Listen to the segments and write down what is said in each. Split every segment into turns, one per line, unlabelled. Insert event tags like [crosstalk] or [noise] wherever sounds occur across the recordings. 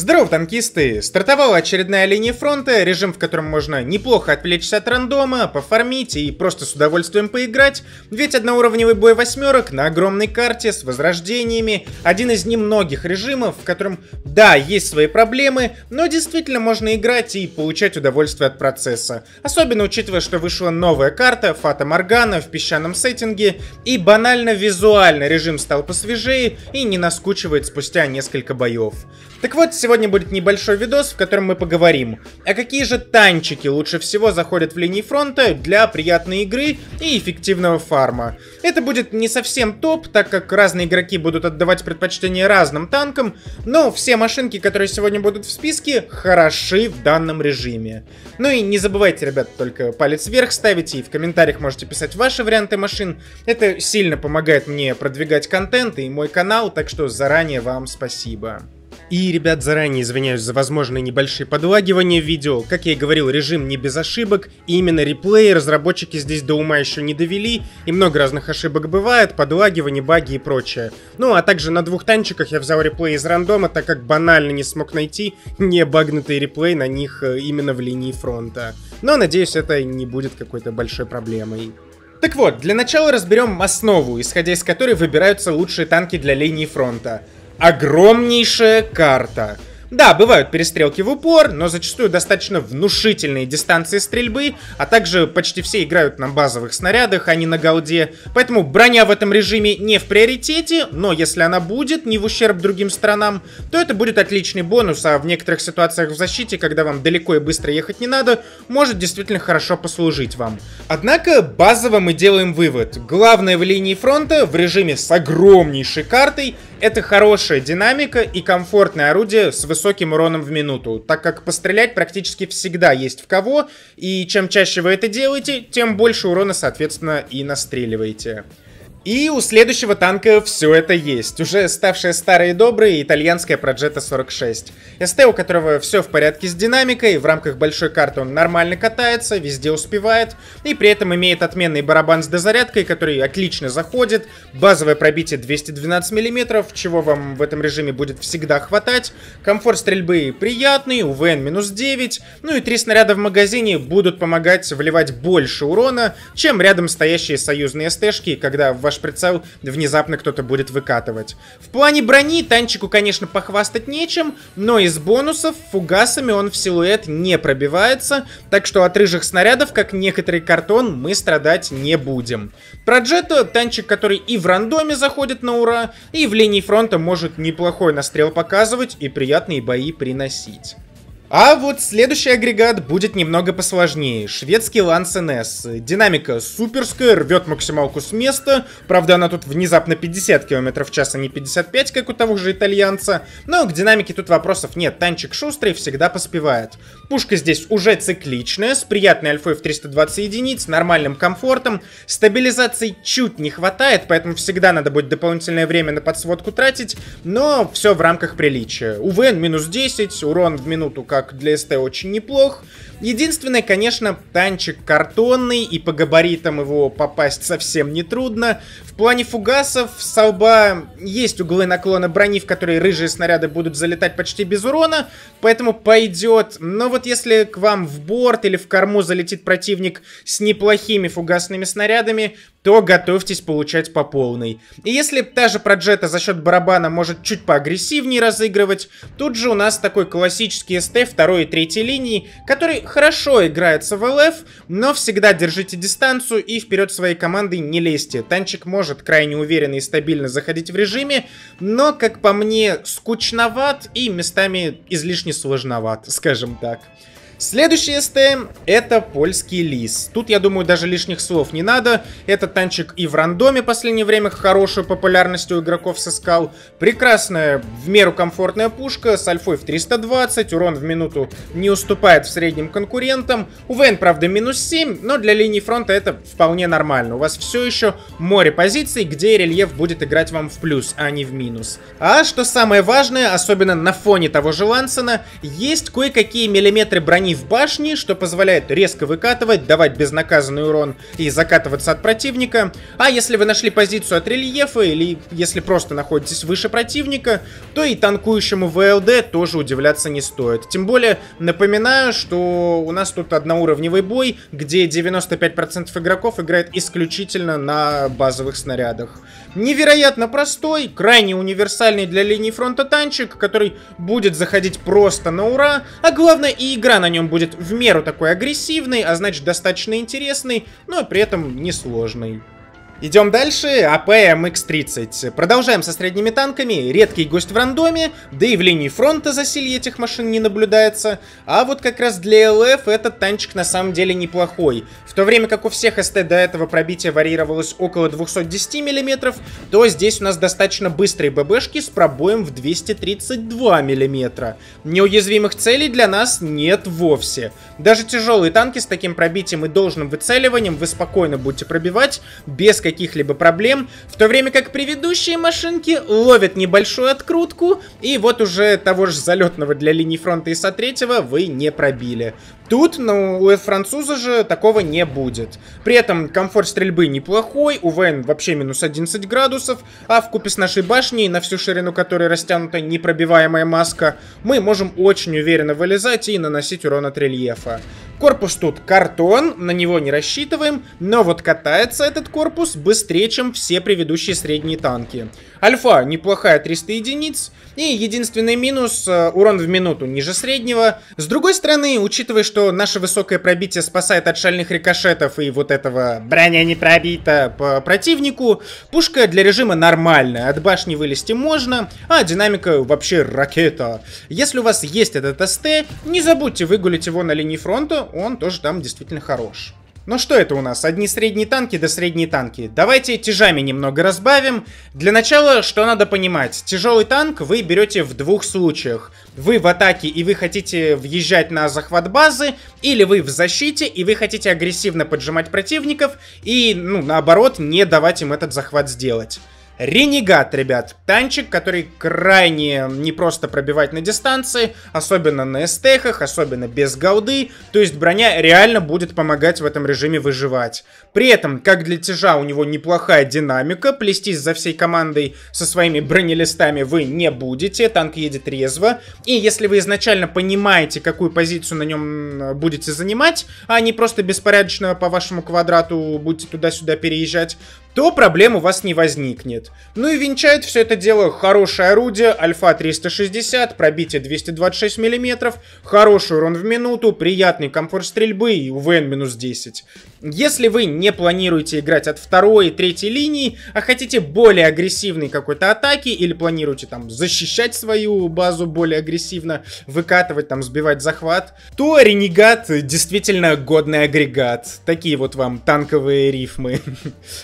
Здорово, танкисты! Стартовала очередная линия фронта, режим, в котором можно неплохо отвлечься от рандома, пофармить и просто с удовольствием поиграть, ведь одноуровневый бой восьмерок на огромной карте с возрождениями, один из немногих режимов, в котором, да, есть свои проблемы, но действительно можно играть и получать удовольствие от процесса. Особенно учитывая, что вышла новая карта, Фата Моргана в песчаном сеттинге, и банально визуально режим стал посвежее и не наскучивает спустя несколько боев. Так вот, сегодня будет небольшой видос, в котором мы поговорим, а какие же танчики лучше всего заходят в линии фронта для приятной игры и эффективного фарма. Это будет не совсем топ, так как разные игроки будут отдавать предпочтение разным танкам, но все машинки, которые сегодня будут в списке, хороши в данном режиме. Ну и не забывайте, ребят, только палец вверх ставить и в комментариях можете писать ваши варианты машин. Это сильно помогает мне продвигать контент и мой канал, так что заранее вам спасибо. И, ребят, заранее извиняюсь за возможные небольшие подлагивания в видео. Как я и говорил, режим не без ошибок. И именно реплей разработчики здесь до ума еще не довели. И много разных ошибок бывает, подлагивания, баги и прочее. Ну, а также на двух танчиках я взял реплей из рандома, так как банально не смог найти не багнутый реплей на них э, именно в линии фронта. Но, надеюсь, это не будет какой-то большой проблемой. Так вот, для начала разберем основу, исходя из которой выбираются лучшие танки для линии фронта огромнейшая карта – да, бывают перестрелки в упор, но зачастую достаточно внушительные дистанции стрельбы, а также почти все играют на базовых снарядах, а не на голде. Поэтому броня в этом режиме не в приоритете, но если она будет, не в ущерб другим странам, то это будет отличный бонус, а в некоторых ситуациях в защите, когда вам далеко и быстро ехать не надо, может действительно хорошо послужить вам. Однако базово мы делаем вывод. Главное в линии фронта в режиме с огромнейшей картой это хорошая динамика и комфортное орудие с высоким уроном в минуту, так как пострелять практически всегда есть в кого, и чем чаще вы это делаете, тем больше урона, соответственно, и настреливаете. И у следующего танка все это есть. Уже ставшая старая и добрая итальянская Progetto 46. СТ, у которого все в порядке с динамикой, в рамках большой карты он нормально катается, везде успевает, и при этом имеет отменный барабан с дозарядкой, который отлично заходит, базовое пробитие 212 мм, чего вам в этом режиме будет всегда хватать, комфорт стрельбы приятный, УВН минус 9, ну и три снаряда в магазине будут помогать вливать больше урона, чем рядом стоящие союзные СТшки, когда в ваш прицел внезапно кто-то будет выкатывать. В плане брони танчику, конечно, похвастать нечем, но из бонусов фугасами он в силуэт не пробивается, так что от рыжих снарядов, как некоторый картон, мы страдать не будем. Про Джетто танчик, который и в рандоме заходит на ура, и в линии фронта может неплохой настрел показывать и приятные бои приносить. А вот следующий агрегат будет немного посложнее. Шведский Lance NS. Динамика суперская, рвет максималку с места. Правда, она тут внезапно 50 км в час, а не 55, как у того же итальянца. Но к динамике тут вопросов нет. Танчик шустрый, всегда поспевает. Пушка здесь уже цикличная, с приятной альфой в 320 единиц, нормальным комфортом. Стабилизации чуть не хватает, поэтому всегда надо будет дополнительное время на подсводку тратить. Но все в рамках приличия. УВН минус 10, урон в минуту как как для СТ очень неплох. Единственное, конечно, танчик картонный, и по габаритам его попасть совсем не трудно. В плане фугасов с лба есть углы наклона брони, в которые рыжие снаряды будут залетать почти без урона, поэтому пойдет. Но вот если к вам в борт или в корму залетит противник с неплохими фугасными снарядами, то готовьтесь получать по полной. И если та же Проджета за счет барабана может чуть поагрессивнее разыгрывать, тут же у нас такой классический СТ второй и третьей линии, который хорошо играется в ЛФ, но всегда держите дистанцию и вперед своей команды не лезьте. Танчик может крайне уверенно и стабильно заходить в режиме, но, как по мне, скучноват и местами излишне сложноват, скажем так. Следующий СТМ это польский лис. Тут, я думаю, даже лишних слов не надо. Этот танчик и в рандоме в последнее время хорошую популярность у игроков сыскал. Прекрасная, в меру комфортная пушка с альфой в 320, урон в минуту не уступает в среднем конкурентам. У ВН, правда, минус 7, но для линии фронта это вполне нормально. У вас все еще море позиций, где рельеф будет играть вам в плюс, а не в минус. А что самое важное, особенно на фоне того же Лансона, есть кое-какие миллиметры брони они в башне, что позволяет резко выкатывать, давать безнаказанный урон и закатываться от противника. А если вы нашли позицию от рельефа, или если просто находитесь выше противника, то и танкующему ВЛД тоже удивляться не стоит. Тем более, напоминаю, что у нас тут одноуровневый бой, где 95% игроков играет исключительно на базовых снарядах. Невероятно простой, крайне универсальный для линии фронта танчик, который будет заходить просто на ура, а главное и игра на нем будет в меру такой агрессивной, а значит достаточно интересной, но при этом несложной. Идем дальше. АП МХ-30. Продолжаем со средними танками. Редкий гость в рандоме, да и в линии фронта засилье этих машин не наблюдается. А вот как раз для ЛФ этот танчик на самом деле неплохой. В то время как у всех СТ до этого пробитие варьировалось около 210 мм, то здесь у нас достаточно быстрые ББшки с пробоем в 232 мм. Неуязвимых целей для нас нет вовсе. Даже тяжелые танки с таким пробитием и должным выцеливанием вы спокойно будете пробивать без каких каких-либо проблем, в то время как предыдущие машинки ловят небольшую открутку, и вот уже того же залетного для линии фронта ИСа-3 вы не пробили. Тут, ну, у француза же такого не будет. При этом комфорт стрельбы неплохой, у ВН вообще минус 11 градусов, а в купе с нашей башней, на всю ширину которой растянута непробиваемая маска, мы можем очень уверенно вылезать и наносить урон от рельефа. Корпус тут картон, на него не рассчитываем, но вот катается этот корпус быстрее, чем все предыдущие средние танки. Альфа неплохая 300 единиц, и единственный минус э, урон в минуту ниже среднего. С другой стороны, учитывая, что наше высокое пробитие спасает от шальных рикошетов и вот этого броня не пробита по противнику, пушка для режима нормальная, от башни вылезти можно, а динамика вообще ракета. Если у вас есть этот СТ, не забудьте выгулить его на линии фронта, он тоже там действительно хорош. Ну что это у нас? Одни средние танки да средние танки. Давайте тяжами немного разбавим. Для начала, что надо понимать? Тяжелый танк вы берете в двух случаях. Вы в атаке и вы хотите въезжать на захват базы, или вы в защите и вы хотите агрессивно поджимать противников и, ну, наоборот, не давать им этот захват сделать. Ренегат, ребят. Танчик, который крайне непросто пробивать на дистанции, особенно на эстехах, особенно без голды. То есть броня реально будет помогать в этом режиме выживать. При этом, как для тяжа, у него неплохая динамика. Плестись за всей командой со своими бронелистами вы не будете. Танк едет резво. И если вы изначально понимаете, какую позицию на нем будете занимать, а не просто беспорядочно по вашему квадрату будете туда-сюда переезжать, то проблем у вас не возникнет. Ну и венчает все это дело хорошее орудие, альфа 360, пробитие 226 мм, хороший урон в минуту, приятный комфорт стрельбы и УВН минус 10. Если вы не планируете играть от второй и третьей линии, а хотите более агрессивной какой-то атаки, или планируете там защищать свою базу более агрессивно, выкатывать там, сбивать захват, то Ренегат действительно годный агрегат. Такие вот вам танковые рифмы. [laughs]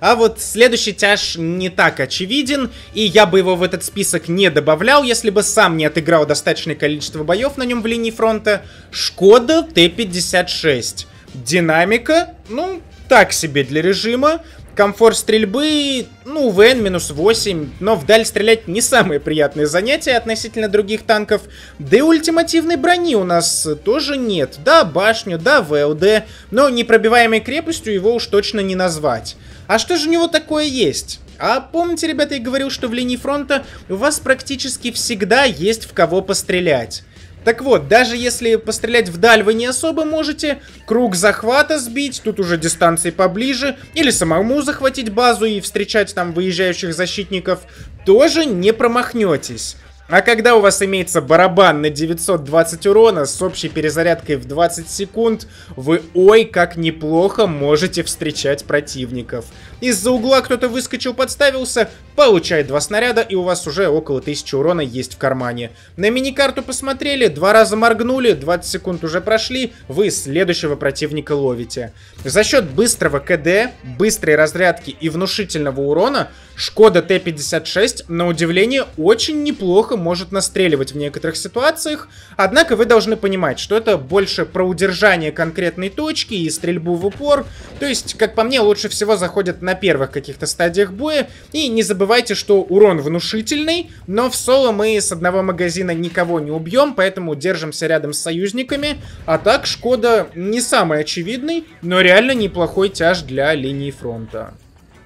А вот следующий тяж не так очевиден, и я бы его в этот список не добавлял, если бы сам не отыграл достаточное количество боев на нем в линии фронта. Шкода Т-56. Динамика, ну, так себе для режима. Комфорт стрельбы, ну, ВН минус 8, но вдаль стрелять не самое приятное занятие относительно других танков. Да и ультимативной брони у нас тоже нет. Да, башню, да, ВЛД, но непробиваемой крепостью его уж точно не назвать. А что же у него такое есть? А помните, ребята, я говорил, что в линии фронта у вас практически всегда есть в кого пострелять. Так вот, даже если пострелять вдаль вы не особо можете, круг захвата сбить, тут уже дистанции поближе, или самому захватить базу и встречать там выезжающих защитников, тоже не промахнетесь. А когда у вас имеется барабан на 920 урона с общей перезарядкой в 20 секунд, вы ой как неплохо можете встречать противников. Из-за угла кто-то выскочил, подставился, получает два снаряда, и у вас уже около 1000 урона есть в кармане. На миникарту посмотрели, два раза моргнули, 20 секунд уже прошли, вы следующего противника ловите. За счет быстрого КД, быстрой разрядки и внушительного урона Шкода Т-56, на удивление, очень неплохо может настреливать в некоторых ситуациях, однако вы должны понимать, что это больше про удержание конкретной точки и стрельбу в упор, то есть, как по мне, лучше всего заходят на первых каких-то стадиях боя, и не забывайте, что урон внушительный, но в соло мы с одного магазина никого не убьем, поэтому держимся рядом с союзниками, а так Шкода не самый очевидный, но реально неплохой тяж для линии фронта.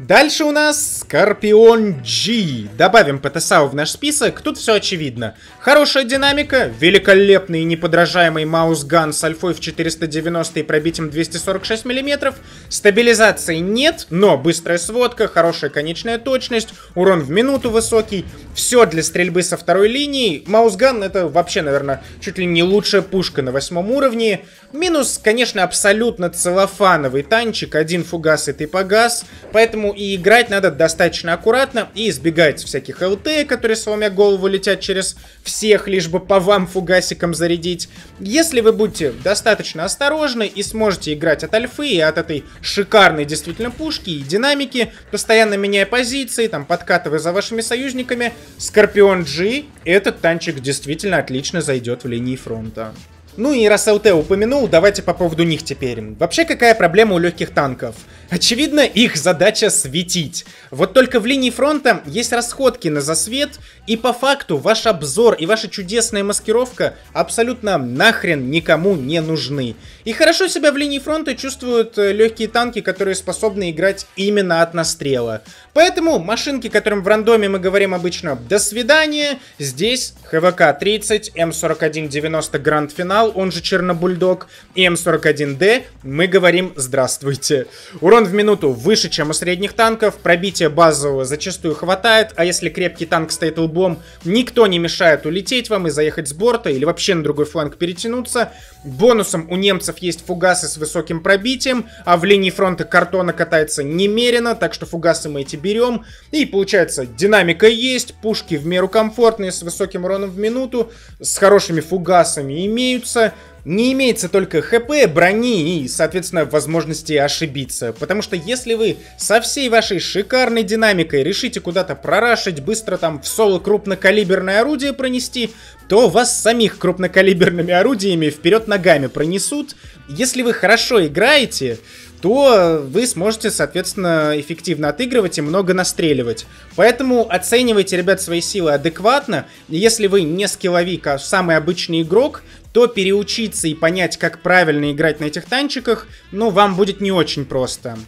Дальше у нас Скорпион G. Добавим ПТСАУ в наш список, тут все очевидно. Хорошая динамика, великолепный и неподражаемый маусган с альфой в 490 и пробитием 246 мм. Стабилизации нет, но быстрая сводка, хорошая конечная точность, урон в минуту высокий. Все для стрельбы со второй линии. Маусган это вообще, наверное, чуть ли не лучшая пушка на восьмом уровне. Минус, конечно, абсолютно целлофановый танчик, один фугас и ты погас, поэтому и играть надо достаточно аккуратно и избегать всяких ЛТ, которые сломя голову летят через всех, лишь бы по вам фугасиком зарядить. Если вы будете достаточно осторожны и сможете играть от альфы и от этой шикарной действительно пушки и динамики, постоянно меняя позиции, там подкатывая за вашими союзниками, Скорпион G, этот танчик действительно отлично зайдет в линии фронта. Ну и раз ЛТ упомянул, давайте по поводу них теперь. Вообще, какая проблема у легких танков? Очевидно, их задача светить. Вот только в линии фронта есть расходки на засвет, и по факту ваш обзор и ваша чудесная маскировка абсолютно нахрен никому не нужны. И хорошо себя в линии фронта чувствуют э, легкие танки, которые способны играть именно от настрела. Поэтому машинки, которым в рандоме мы говорим обычно «до свидания», здесь ХВК-30, М4190 Гранд Финал, он же Чернобульдог, и М41Д мы говорим «здравствуйте». Урон в минуту выше, чем у средних танков, пробития базового зачастую хватает, а если крепкий танк стоит лбом, никто не мешает улететь вам и заехать с борта или вообще на другой фланг перетянуться. Бонусом у немцев есть фугасы с высоким пробитием, а в линии фронта картона катается немерено, так что фугасы мы эти берем. И получается, динамика есть, пушки в меру комфортные, с высоким уроном в минуту, с хорошими фугасами имеются. Не имеется только ХП, брони и, соответственно, возможности ошибиться. Потому что если вы со всей вашей шикарной динамикой решите куда-то прорашить, быстро там в соло крупнокалиберное орудие пронести, то вас самих крупнокалиберными орудиями вперед ногами пронесут. Если вы хорошо играете, то вы сможете, соответственно, эффективно отыгрывать и много настреливать. Поэтому оценивайте, ребят, свои силы адекватно. Если вы не скилловик, а самый обычный игрок, то переучиться и понять, как правильно играть на этих танчиках, ну, вам будет не очень просто.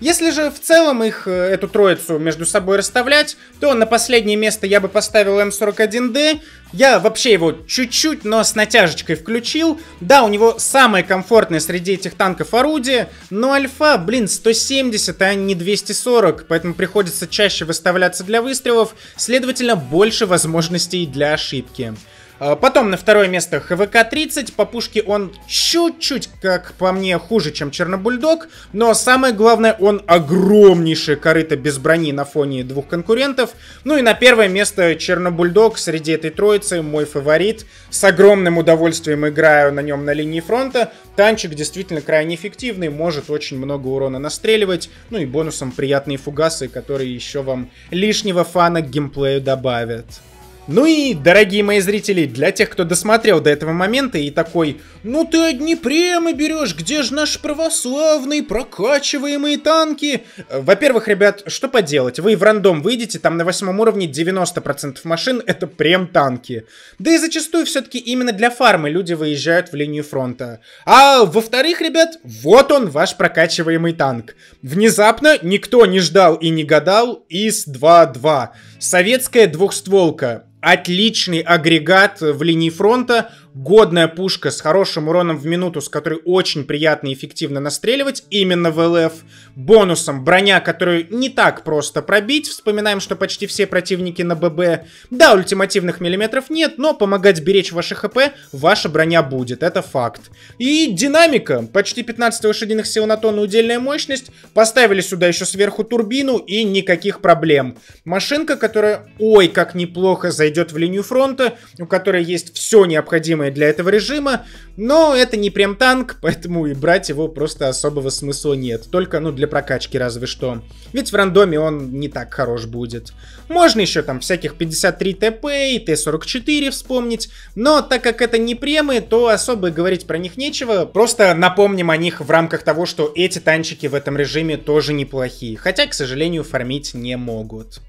Если же в целом их, э, эту троицу, между собой расставлять, то на последнее место я бы поставил М41D. Я вообще его чуть-чуть, но с натяжечкой включил. Да, у него самое комфортное среди этих танков орудие, но альфа, блин, 170, а не 240, поэтому приходится чаще выставляться для выстрелов, следовательно, больше возможностей для ошибки. А, потом на второе место ХВК-30. По пушке он чуть-чуть, как по мне, хуже, чем Чернобульдог. Но самое главное, он огромнейшее корыто без брони на фоне двух конкурентов. Ну и на первое место Чернобульдог среди этой троицы, мой фаворит. С огромным удовольствием играю на нем на линии фронта. Танчик действительно крайне эффективный, может очень много урона настреливать. Ну и бонусом приятные фугасы, которые еще вам лишнего фана к геймплею добавят. Ну и, дорогие мои зрители, для тех, кто досмотрел до этого момента и такой, ну ты одни премы берешь, где же наши православные прокачиваемые танки? Во-первых, ребят, что поделать, вы в рандом выйдете, там на восьмом уровне 90% машин это прем-танки. Да и зачастую все-таки именно для фармы люди выезжают в линию фронта. А во-вторых, ребят, вот он, ваш прокачиваемый танк. Внезапно никто не ждал и не гадал ИС-2-2. Советская двухстволка отличный агрегат в линии фронта, годная пушка с хорошим уроном в минуту, с которой очень приятно и эффективно настреливать именно в ЛФ. Бонусом броня, которую не так просто пробить. Вспоминаем, что почти все противники на ББ. Да, ультимативных миллиметров нет, но помогать беречь ваши ХП ваша броня будет, это факт. И динамика. Почти 15 лошадиных сил на тонну удельная мощность. Поставили сюда еще сверху турбину и никаких проблем. Машинка, которая, ой, как неплохо зайдет в линию фронта, у которой есть все необходимое необходимое для этого режима, но это не прям танк, [laughs] поэтому и брать его просто особого смысла нет. Только, ну, для прокачки разве что. Ведь в рандоме он не так хорош будет. Можно еще там всяких 53 ТП и Т-44 вспомнить, но так как это не премы, то особо говорить про них нечего. Просто напомним о них в рамках того, что эти танчики в этом режиме тоже неплохие. Хотя, к сожалению, фармить не могут.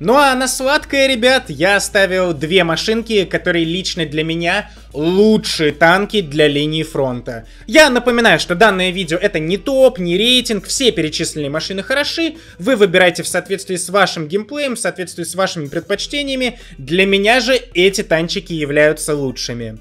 Ну а на сладкое, ребят, я оставил две машинки, которые лично для меня лучшие танки для линии фронта. Я напоминаю, что данное видео это не топ, не рейтинг, все перечисленные машины хороши, вы выбираете в соответствии с вашим геймплеем, в соответствии с вашими предпочтениями, для меня же эти танчики являются лучшими.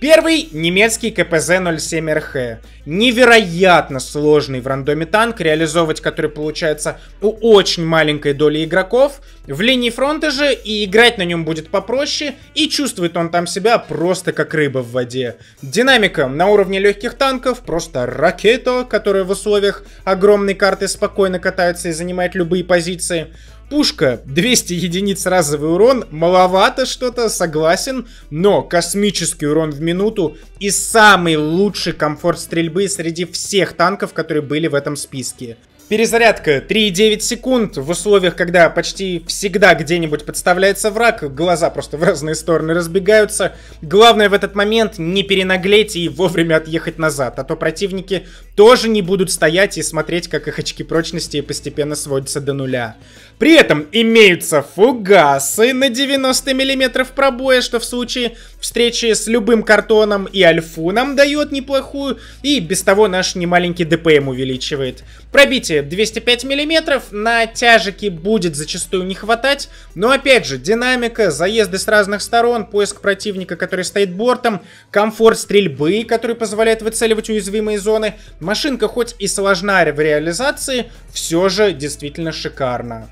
Первый немецкий КПЗ-07РХ. Невероятно сложный в рандоме танк, реализовывать который получается у очень маленькой доли игроков. В линии фронта же и играть на нем будет попроще, и чувствует он там себя просто как рыба в воде. Динамика на уровне легких танков, просто ракета, которая в условиях огромной карты спокойно катается и занимает любые позиции. Пушка 200 единиц разовый урон, маловато что-то, согласен, но космический урон в минуту и самый лучший комфорт стрельбы среди всех танков, которые были в этом списке. Перезарядка 3,9 секунд в условиях, когда почти всегда где-нибудь подставляется враг, глаза просто в разные стороны разбегаются. Главное в этот момент не перенаглеть и вовремя отъехать назад, а то противники тоже не будут стоять и смотреть, как их очки прочности постепенно сводятся до нуля. При этом имеются фугасы на 90 мм пробоя, что в случае встречи с любым картоном и альфу нам дает неплохую, и без того наш немаленький ДПМ увеличивает. Пробитие 205 мм, на тяжике будет зачастую не хватать, но опять же, динамика, заезды с разных сторон, поиск противника, который стоит бортом, комфорт стрельбы, который позволяет выцеливать уязвимые зоны, машинка хоть и сложна в реализации, все же действительно шикарно.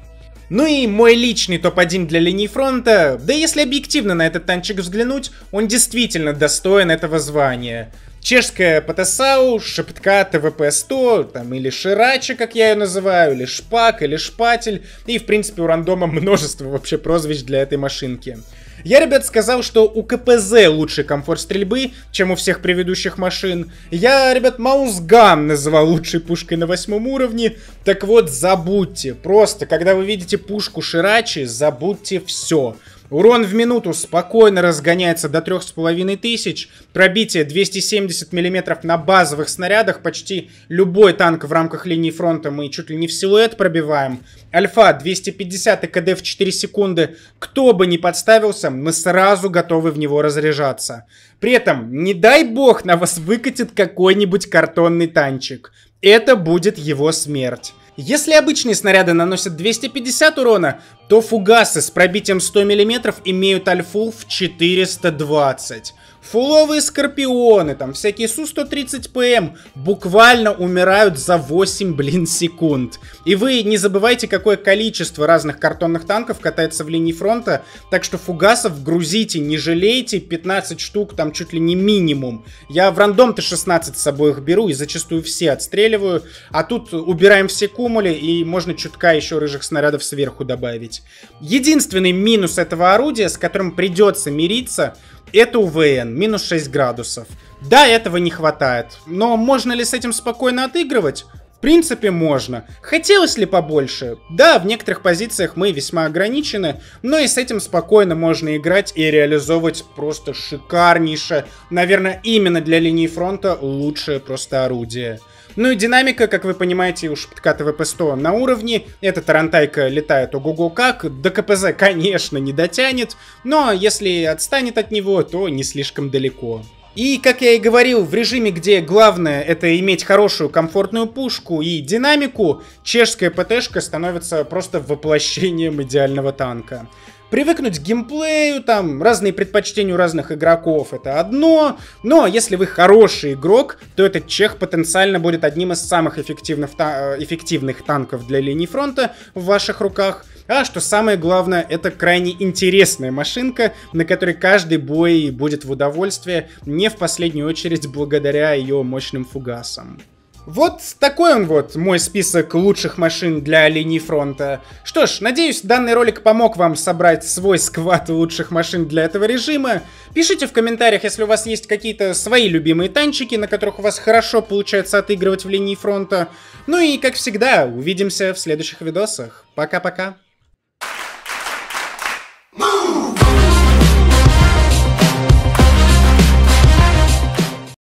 Ну и мой личный топ-1 для линии фронта, да если объективно на этот танчик взглянуть, он действительно достоин этого звания. Чешская ПТСАУ, Шептка ТВП-100, там или Ширача, как я ее называю, или Шпак, или Шпатель, и в принципе у рандома множество вообще прозвищ для этой машинки. Я, ребят, сказал, что у КПЗ лучший комфорт стрельбы, чем у всех предыдущих машин. Я, ребят, Маусган называл лучшей пушкой на восьмом уровне. Так вот, забудьте. Просто, когда вы видите пушку Ширачи, забудьте все. Урон в минуту спокойно разгоняется до 3500, пробитие 270 мм на базовых снарядах, почти любой танк в рамках линии фронта мы чуть ли не в силуэт пробиваем. Альфа 250 и КД в 4 секунды, кто бы ни подставился, мы сразу готовы в него разряжаться. При этом, не дай бог, на вас выкатит какой-нибудь картонный танчик. Это будет его смерть. Если обычные снаряды наносят 250 урона, то фугасы с пробитием 100 мм имеют альфу в 420. Фуловые скорпионы, там всякие Су-130ПМ буквально умирают за 8, блин, секунд. И вы не забывайте, какое количество разных картонных танков катается в линии фронта, так что фугасов грузите, не жалейте, 15 штук там чуть ли не минимум. Я в рандом-то 16 с собой их беру и зачастую все отстреливаю, а тут убираем все кумули и можно чутка еще рыжих снарядов сверху добавить. Единственный минус этого орудия, с которым придется мириться, это УВН, минус 6 градусов. Да, этого не хватает, но можно ли с этим спокойно отыгрывать? В принципе, можно. Хотелось ли побольше? Да, в некоторых позициях мы весьма ограничены, но и с этим спокойно можно играть и реализовывать просто шикарнейшее, наверное, именно для линии фронта лучшее просто орудие. Ну и динамика, как вы понимаете, у Шптка ТВП-100 на уровне. Эта тарантайка летает ого-го как. До КПЗ, конечно, не дотянет, но если отстанет от него, то не слишком далеко. И, как я и говорил, в режиме, где главное это иметь хорошую комфортную пушку и динамику, чешская ПТшка становится просто воплощением идеального танка. Привыкнуть к геймплею, там, разные предпочтения у разных игроков, это одно. Но если вы хороший игрок, то этот чех потенциально будет одним из самых эффективных, та э, эффективных танков для линии фронта в ваших руках. А что самое главное, это крайне интересная машинка, на которой каждый бой будет в удовольствие, не в последнюю очередь благодаря ее мощным фугасам. Вот такой он вот, мой список лучших машин для линии фронта. Что ж, надеюсь, данный ролик помог вам собрать свой сквад лучших машин для этого режима. Пишите в комментариях, если у вас есть какие-то свои любимые танчики, на которых у вас хорошо получается отыгрывать в линии фронта. Ну и, как всегда, увидимся в следующих видосах. Пока-пока.